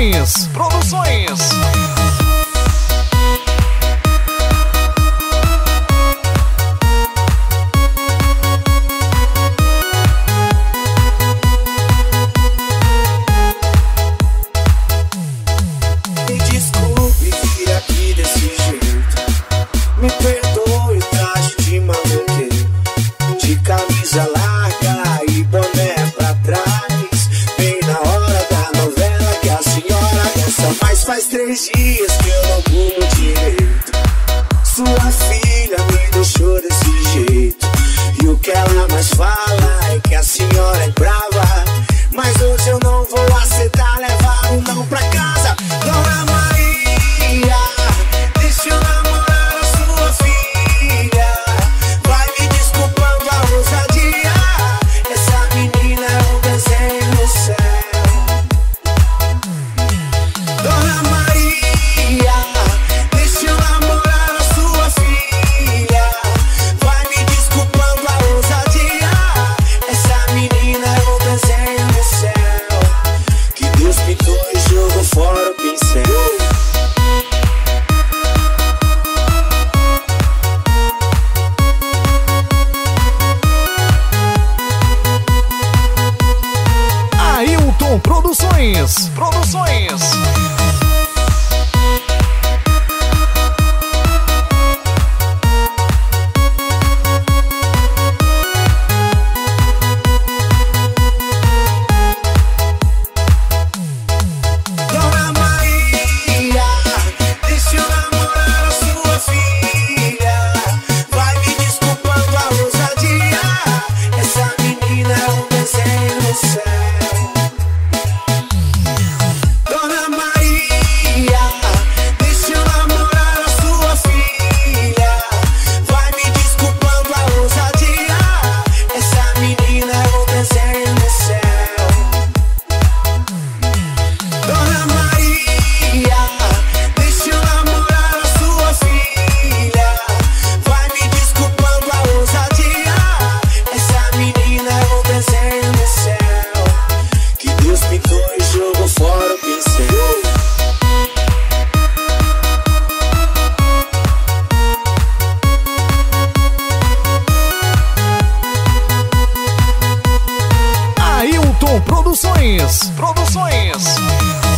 Produções. Produções. faz três dias que eu não como direito. Sua filha me deixou desse jeito. E o que ela mais fala? Produções. Produções. Produções. Produções.